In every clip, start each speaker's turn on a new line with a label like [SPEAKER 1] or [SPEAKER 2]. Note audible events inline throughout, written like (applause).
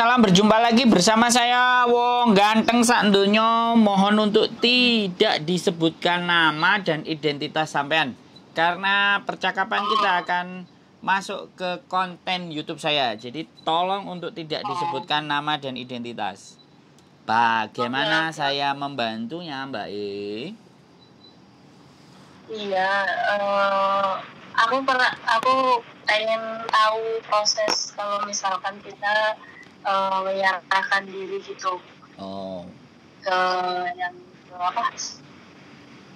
[SPEAKER 1] salam berjumpa lagi bersama saya Wong Ganteng Sandonyo Mohon untuk tidak disebutkan nama dan identitas sampean Karena percakapan kita akan masuk ke konten YouTube saya. Jadi tolong untuk tidak disebutkan nama dan identitas. Bagaimana saya membantunya Mbak E?
[SPEAKER 2] Iya, uh, aku pernah aku pengen tahu proses kalau misalkan kita uh, menyerahkan diri gitu.
[SPEAKER 1] Oh.
[SPEAKER 2] Ke yang ke apa?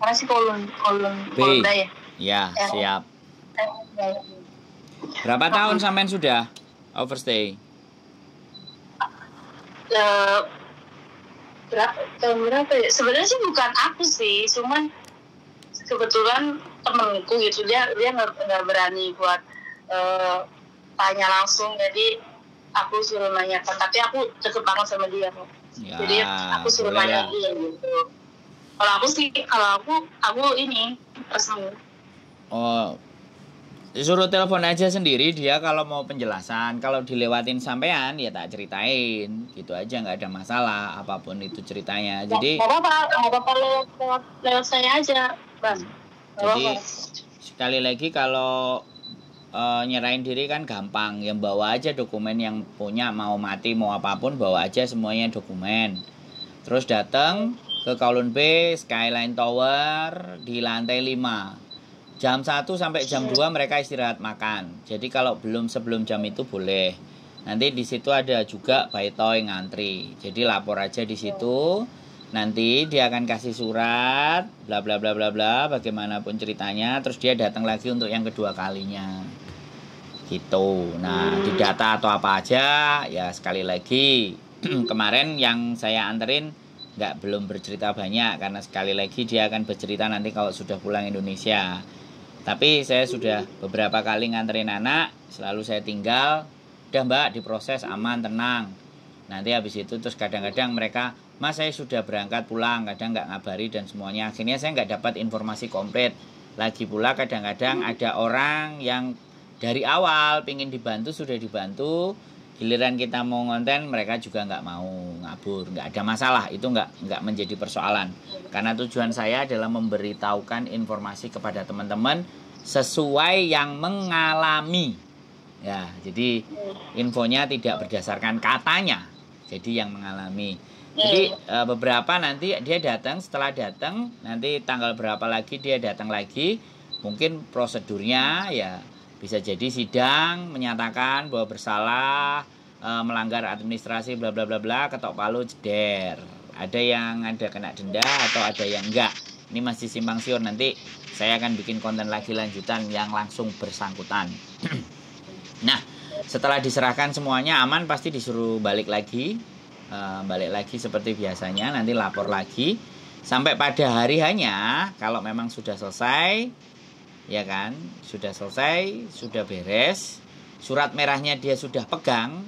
[SPEAKER 2] Mana sih kolon kolon kolonda ya?
[SPEAKER 1] Ya, siap. Berapa tahun sampean sudah overstay?
[SPEAKER 2] Uh, berapa berapa ya? Sebenarnya sih bukan aku sih, cuman kebetulan temenku gitu dia dia nggak berani buat uh, tanya langsung jadi aku suruh nanyakan tapi aku deket banget sama dia. Ya, jadi aku suruh nanya dia gitu. Kalau aku sih kalau aku aku ini resmi
[SPEAKER 1] oh suruh telepon aja sendiri dia kalau mau penjelasan. Kalau dilewatin sampean ya tak ceritain. Gitu aja nggak ada masalah apa pun itu ceritanya. Jadi
[SPEAKER 2] nggak apa-apa nggak apa-apa lewat, lewat, lewat saya aja bang
[SPEAKER 1] jadi sekali lagi kalau uh, nyerahin diri kan gampang yang bawa aja dokumen yang punya mau mati mau apa pun bawa aja semuanya dokumen terus datang ke Kowloon B Skyline Tower di lantai 5 jam 1 sampai jam 2 mereka istirahat makan. Jadi kalau belum sebelum jam itu boleh. Nanti di situ ada juga baitoy ngantri. Jadi lapor aja di situ. Nanti dia akan kasih surat, bla bla bla bla bla, bagaimanapun ceritanya. Terus dia datang lagi untuk yang kedua kalinya. Gitu. Nah, di data atau apa aja, ya sekali lagi (clears throat) kemarin yang saya anterin nggak belum bercerita banyak karena sekali lagi dia akan bercerita nanti kalau sudah pulang Indonesia. Tapi saya sudah beberapa kali nganterin anak, selalu saya tinggal, udah mbak diproses aman, tenang. Nanti habis itu terus kadang-kadang mereka, mas saya sudah berangkat pulang, kadang nggak ngabari dan semuanya. Akhirnya saya nggak dapat informasi komplit. Lagi pula kadang-kadang ada orang yang dari awal pingin dibantu sudah dibantu, giliran kita mau ngonten mereka juga nggak mau ngabur. Nggak ada masalah itu nggak nggak menjadi persoalan. Karena tujuan saya adalah memberitahukan informasi kepada teman-teman sesuai yang mengalami. Ya jadi infonya tidak berdasarkan katanya jadi yang mengalami. Jadi e, beberapa nanti dia datang setelah datang nanti tanggal berapa lagi dia datang lagi mungkin prosedurnya ya bisa jadi sidang menyatakan bahwa bersalah e, melanggar administrasi bla bla bla bla ketok palu jeder. Ada yang ada kena denda atau ada yang enggak? Ini masih simpang siur. Nanti saya akan bikin konten lagi lanjutan yang langsung bersangkutan. (clears throat) Nah setelah diserahkan semuanya aman pasti disuruh balik lagi. E, balik lagi seperti biasanya nanti lapor lagi. Sampai pada hari hanya kalau memang sudah selesai ya kan? Sudah selesai sudah beres. Surat merahnya dia sudah pegang.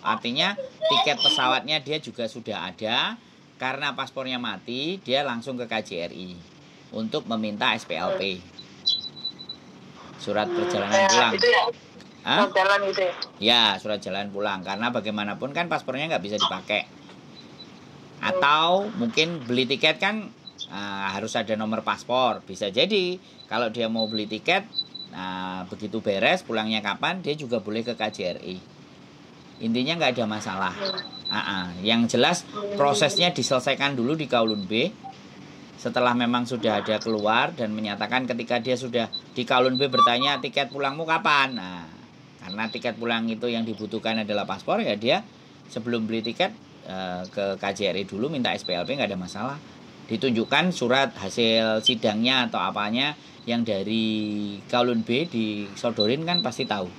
[SPEAKER 1] Artinya tiket pesawatnya dia juga sudah ada. Karena paspornya mati dia langsung ke KJRI untuk meminta SPLP surat perjalanan
[SPEAKER 2] ya,
[SPEAKER 1] pulang.
[SPEAKER 2] ya. Hah? jalan gitu ya?
[SPEAKER 1] ya surat jalan pulang. Karena bagaimanapun kan paspornya nggak bisa dipakai. Atau mungkin beli tiket kan uh, harus ada nomor paspor bisa jadi kalau dia mau beli tiket, nah begitu beres pulangnya kapan, dia juga boleh ke KJRI. Intinya nggak ada masalah. Uh -uh. Yang jelas prosesnya diselesaikan dulu di Kaulun B. Setelah memang sudah ada keluar dan menyatakan ketika dia sudah di Kaulun B bertanya tiket pulangmu kapan. Nah, karena tiket pulang itu yang dibutuhkan adalah paspor ya dia sebelum beli tiket uh, ke KJRI dulu minta SPLP nggak ada masalah ditunjukkan surat hasil sidangnya atau apanya yang dari Kowloon B di Sodorin kan pasti tahu.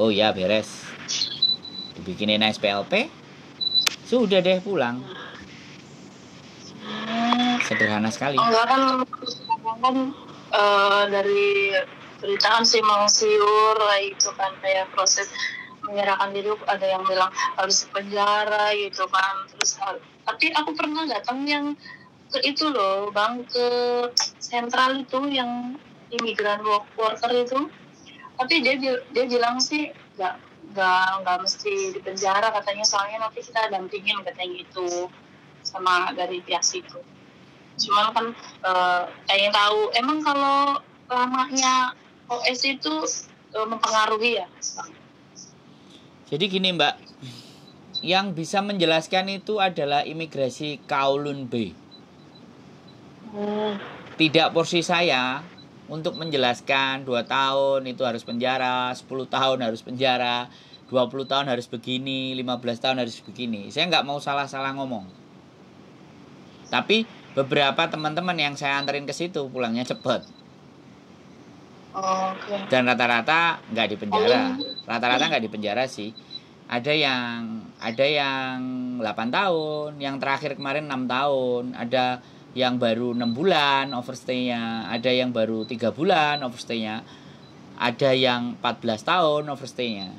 [SPEAKER 1] Oh ya beres. Dibikinin SPLP. Sudah deh pulang. Sederhana sekali.
[SPEAKER 2] Enggak kan kan uh, dari berita kan simpang siur kayak gitu kan kayak proses menyerahkan diri ada yang bilang harus penjara gitu kan terus tapi aku pernah datang yang ke itu loh bang ke sentral itu yang imigran worker itu. Tapi dia dia bilang sih nggak nggak nggak mesti di penjara katanya soalnya nanti kita dampingin katanya gitu sama dari pihak situ. Cuman kan uh, pengen tahu emang kalau lamanya OS itu uh, mempengaruhi ya
[SPEAKER 1] jadi gini mbak. Yang bisa menjelaskan itu adalah imigrasi Kowloon B
[SPEAKER 2] hmm.
[SPEAKER 1] tidak porsi saya untuk menjelaskan dua tahun itu harus penjara 10 tahun harus penjara 20 tahun harus begini 15 tahun harus begini. Saya nggak mau salah-salah ngomong. Tapi beberapa teman-teman yang saya anterin ke situ pulangnya cepet.
[SPEAKER 2] Oh, okay.
[SPEAKER 1] dan rata-rata nggak di penjara. Rata-rata nggak di penjara sih. Ada yang ada yang 8 tahun yang terakhir kemarin enam tahun ada yang baru enam bulan overstay-nya ada yang baru tiga bulan overstay-nya ada yang 14 tahun overstay-nya.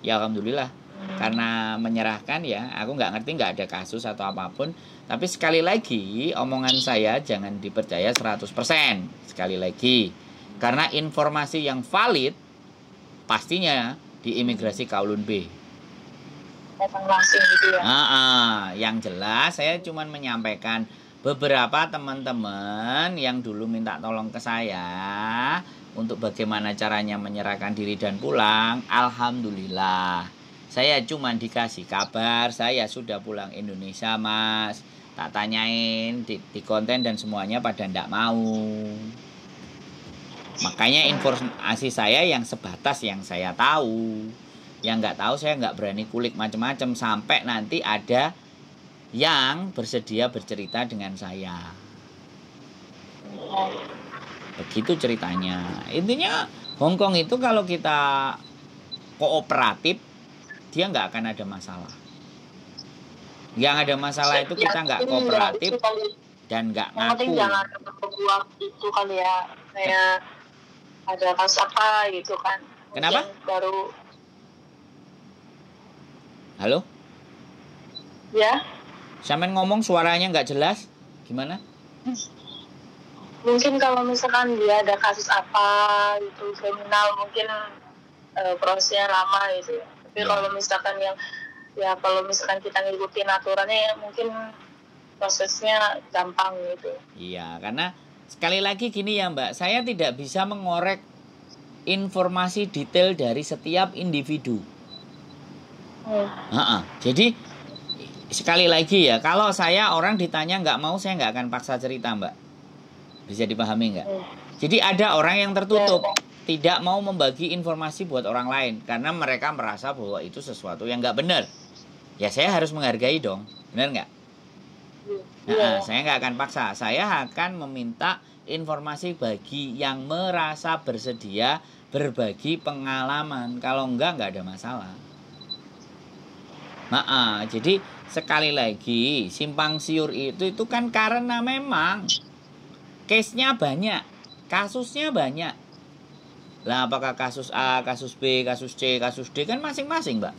[SPEAKER 1] Ya alhamdulillah. Karena menyerahkan ya aku nggak ngerti nggak ada kasus atau apa pun. Tapi sekali lagi omongan saya jangan dipercaya 100% sekali lagi. Karena informasi yang valid pastinya di imigrasi Kowloon B.
[SPEAKER 2] langsung gitu ya.
[SPEAKER 1] Ah, ah, yang jelas saya cuma menyampaikan beberapa teman-teman yang dulu minta tolong ke saya untuk bagaimana caranya menyerahkan diri dan pulang. Alhamdulillah. Saya cuma dikasih kabar saya sudah pulang Indonesia, Mas. Tak tanyain di, di konten dan semuanya pada ndak mau. Makanya informasi saya yang sebatas yang saya tahu. Yang nggak tahu saya nggak berani kulik macam-macam sampai nanti ada yang bersedia bercerita dengan saya. Begitu ceritanya. Intinya Hongkong itu kalau kita kooperatif dia nggak akan ada masalah. Yang ada masalah itu kita nggak kooperatif dan nggak ngaku.
[SPEAKER 2] jangan itu kali ya kayak ada kasus apa gitu kan
[SPEAKER 1] kenapa
[SPEAKER 2] baru
[SPEAKER 1] halo?
[SPEAKER 2] Ya?
[SPEAKER 1] Sampai ngomong suaranya nggak jelas? Gimana?
[SPEAKER 2] Mungkin kalau misalkan dia ada kasus apa gitu kriminal mungkin uh, prosesnya lama gitu tapi ya. kalau misalkan yang ya kalau misalkan kita ngikutin aturannya ya mungkin prosesnya gampang gitu.
[SPEAKER 1] Iya karena Sekali lagi gini ya Mbak, saya tidak bisa mengorek informasi detail dari setiap individu. Hmm. Uh -uh. Jadi sekali lagi ya, kalau saya orang ditanya nggak mau, saya nggak akan paksa cerita Mbak. Bisa dipahami nggak? Hmm. Jadi ada orang yang tertutup, ya. tidak mau membagi informasi buat orang lain karena mereka merasa bahwa itu sesuatu yang nggak benar. Ya saya harus menghargai dong, benar nggak? Nah, saya nggak akan paksa. Saya akan meminta informasi bagi yang merasa bersedia berbagi pengalaman. Kalau enggak, nggak ada masalah. Nah, jadi sekali lagi simpang siur itu itu kan karena memang case-nya banyak, kasusnya banyak. Lah apakah kasus A, kasus B, kasus C, kasus D kan masing-masing, Mbak.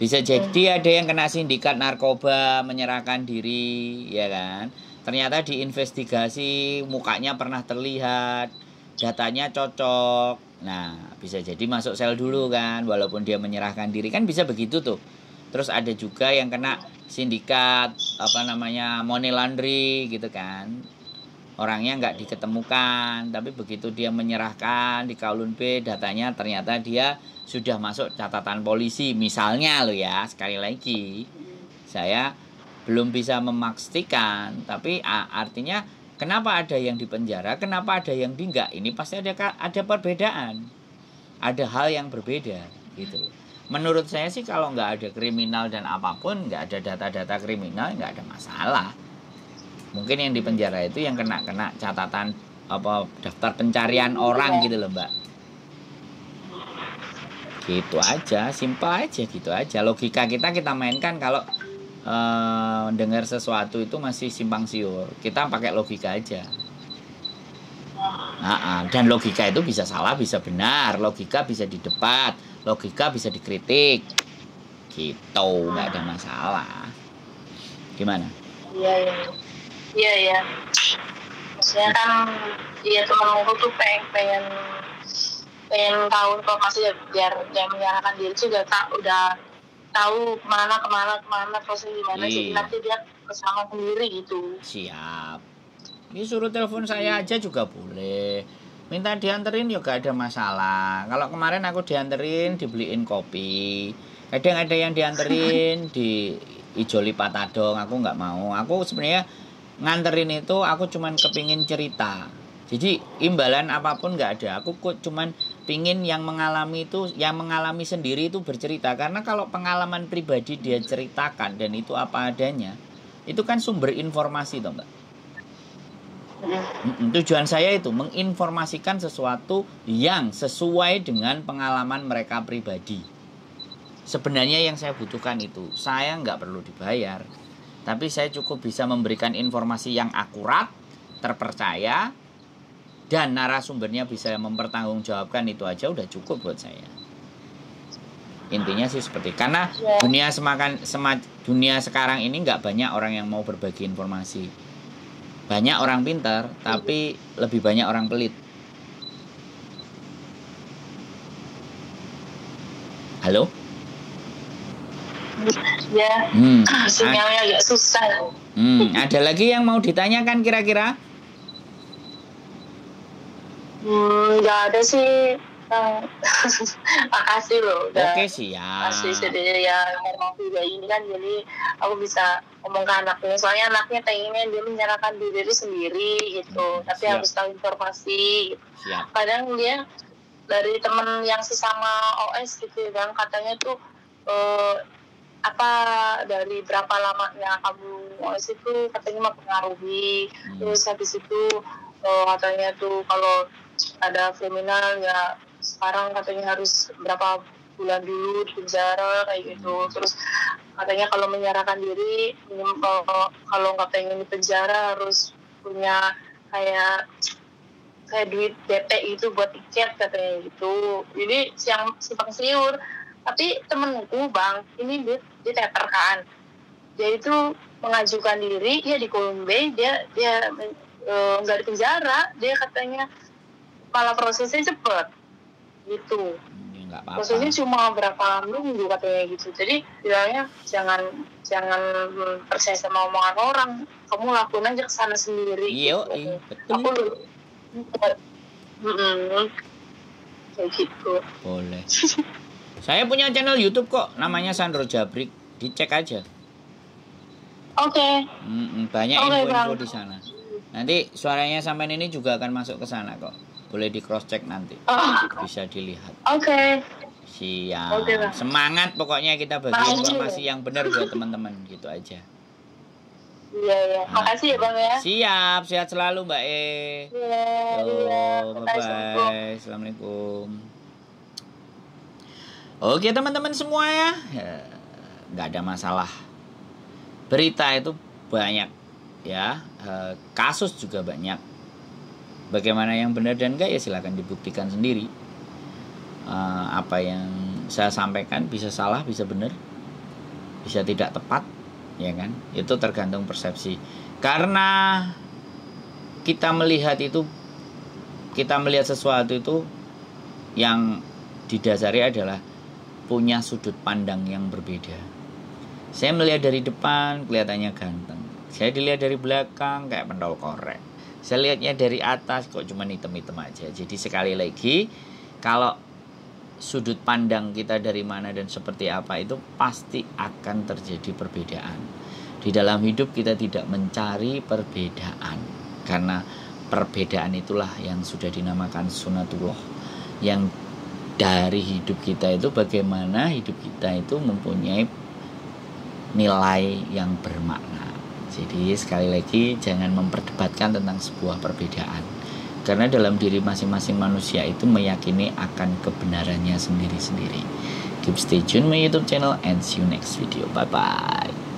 [SPEAKER 1] Bisa jadi ada yang kena sindikat narkoba menyerahkan diri, ya kan? Ternyata diinvestigasi mukanya pernah terlihat, datanya cocok. Nah, bisa jadi masuk sel dulu kan, walaupun dia menyerahkan diri. Kan bisa begitu tuh. Terus ada juga yang kena sindikat apa namanya money laundry gitu kan. Orangnya nggak diketemukan tapi begitu dia menyerahkan di Kowloon B datanya ternyata dia sudah masuk catatan polisi. Misalnya lo ya sekali lagi saya belum bisa memastikan tapi artinya kenapa ada yang di penjara kenapa ada yang di enggak? Ini pasti ada ada perbedaan. Ada hal yang berbeda gitu. Menurut saya sih kalau nggak ada kriminal dan apa pun nggak ada data-data kriminal nggak ada masalah. Mungkin yang di penjara itu yang kena kena catatan apa daftar pencarian orang gitu loh mbak. Gitu aja simpel aja gitu aja. Logika kita kita mainkan kalau uh, dengar sesuatu itu masih simpang siur. Kita pakai logika aja. Nah, dan logika itu bisa salah bisa benar. Logika bisa didebat logika bisa dikritik. Gitu nggak ada masalah. Gimana?
[SPEAKER 2] Iya iya. Iya iya. Maksudnya kan dia teman aku tuh pengen pengen pengen tahu informasi ya biar dia menyerahkan diri juga tak udah tahu ke mana ke mana ke mana proses gimana
[SPEAKER 1] Iya.
[SPEAKER 2] jadi nanti dia ke sana sendiri gitu
[SPEAKER 1] Siap. Ini suruh telepon saya aja juga boleh. Minta dianterin ya gak ada masalah. Kalau kemarin aku dianterin dibeliin kopi. Kadang ada yang dianterin (laughs) di Ijoli Patadong, aku nggak mau. Aku sebenarnya nganterin itu aku cuman kepingin cerita. Jadi imbalan apa pun nggak ada. Aku kok cuman pingin yang mengalami itu, yang mengalami sendiri itu bercerita. Karena kalau pengalaman pribadi dia ceritakan dan itu apa adanya, itu kan sumber informasi toh mbak. Tujuan saya itu menginformasikan sesuatu yang sesuai dengan pengalaman mereka pribadi. Sebenarnya yang saya butuhkan itu, saya nggak perlu dibayar, tapi saya cukup bisa memberikan informasi yang akurat, terpercaya, dan narasumbernya bisa mempertanggungjawabkan itu aja udah cukup buat saya. Intinya sih seperti karena
[SPEAKER 2] Ya.
[SPEAKER 1] dunia semakan sema, dunia sekarang ini nggak banyak orang yang mau berbagi informasi. Banyak orang pintar, tapi lebih banyak orang pelit. Halo?
[SPEAKER 2] ya
[SPEAKER 1] Hmm. (clears throat)
[SPEAKER 2] sinyalnya agak susah
[SPEAKER 1] Hmm, ada lagi yang mau ditanyakan kira-kira?
[SPEAKER 2] Hmm nggak ada sih Bang. (laughs) makasih loh udah
[SPEAKER 1] Oke, siap.
[SPEAKER 2] kasih sedih ya memang juga ini kan jadi aku bisa ngomong ke anaknya soalnya anaknya pengennya dia menyerahkan diri sendiri gitu
[SPEAKER 1] Hmm,
[SPEAKER 2] tapi
[SPEAKER 1] siap.
[SPEAKER 2] harus tahu informasi gitu.
[SPEAKER 1] Siap.
[SPEAKER 2] kadang dia dari temen yang sesama OS gitu kan katanya tuh eh, apa dari berapa lamanya kamu OS itu katanya mempengaruhi
[SPEAKER 1] Hmm.
[SPEAKER 2] terus habis itu eh, katanya tuh kalau ada kriminal ya sekarang katanya harus berapa bulan dulu di penjara kayak gitu. Terus katanya kalau menyerahkan diri kalau nggak pengen di penjara harus punya kayak kayak duit DP itu buat tiket katanya gitu. Jadi siang simpang siur. Tapi temenku bang ini dia dia teper kan. Dia itu mengajukan diri ya di Kolombe dia dia eh, nggak di penjara dia katanya malah prosesnya cepet gitu
[SPEAKER 1] Ini nggak apa-apa.
[SPEAKER 2] prosesnya cuma berapa minggu katanya gitu jadi bilangnya jangan jangan percaya sama omongan orang kamu lakuin aja ke sana sendiri
[SPEAKER 1] Iya,
[SPEAKER 2] gitu.
[SPEAKER 1] iya, betul.
[SPEAKER 2] aku Mm-mm. kayak gitu
[SPEAKER 1] Boleh. (laughs) Saya punya channel YouTube kok, namanya Sandro Jabrik. Dicek aja.
[SPEAKER 2] oke
[SPEAKER 1] Mm-mm, banyak info-info
[SPEAKER 2] Bang.
[SPEAKER 1] di sana. Nanti suaranya sampai ini juga akan masuk ke sana kok. Boleh di cross check nanti.
[SPEAKER 2] Oh,
[SPEAKER 1] Bisa dilihat.
[SPEAKER 2] oke
[SPEAKER 1] Siap.
[SPEAKER 2] Oke, Bang.
[SPEAKER 1] Semangat pokoknya kita bagi
[SPEAKER 2] Makasih.
[SPEAKER 1] informasi yang benar buat teman-teman gitu aja.
[SPEAKER 2] iya iya makasih ya bang ya
[SPEAKER 1] Siap, sehat selalu Mbak E.
[SPEAKER 2] iya iya
[SPEAKER 1] bye bye. Assalamualaikum. Oke teman-teman semua ya, Ya, nggak ada masalah. Berita itu banyak ya, Eh, kasus juga banyak. Bagaimana yang benar dan enggak ya silakan dibuktikan sendiri. Eh, apa yang saya sampaikan bisa salah, bisa benar, bisa tidak tepat, ya kan? Itu tergantung persepsi. Karena kita melihat itu kita melihat sesuatu itu yang didasari adalah punya sudut pandang yang berbeda. Saya melihat dari depan kelihatannya ganteng. Saya dilihat dari belakang kayak pentol korek. Saya lihatnya dari atas kok cuma hitam-hitam aja. Jadi sekali lagi kalau sudut pandang kita dari mana dan seperti apa itu pasti akan terjadi perbedaan. Di dalam hidup kita tidak mencari perbedaan karena perbedaan itulah yang sudah dinamakan sunatullah yang dari hidup kita itu bagaimana hidup kita itu mempunyai nilai yang bermakna. Jadi sekali lagi jangan memperdebatkan tentang sebuah perbedaan. Karena dalam diri masing-masing manusia itu meyakini akan kebenarannya sendiri-sendiri. Keep stay tune my YouTube channel and see you next video. Bye bye.